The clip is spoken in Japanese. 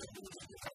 何?